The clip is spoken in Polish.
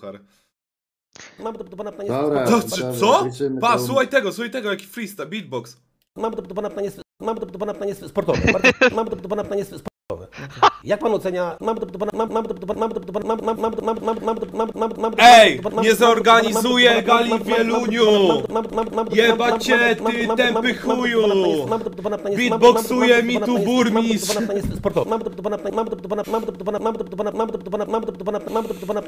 suchar. Mam do budowania planie Dobra, To, dobra, co? liczymy Pa, tą- słuchaj tego, słuchaj tego, jaki freestyle, beatbox. Mam do budowania planie mam do budowania planie sportowym. Bardzo- Mam do budowania planie sportowym. Jak pan ocenia? Mam do budowania mam mam do budowania mam do budowania mam mam mam mam mam mam mam mam mam mam Ej, nie zorganizuję gali w Wieluniu! Jebać cię, ty tępy chuju! Beatboxuje mi tu burmistrz! Mam do budowania mam do budowania mam do budowania mam do budowania mam do budowania mam do budowania mam do budowania mam do budowania